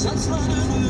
Saçlarını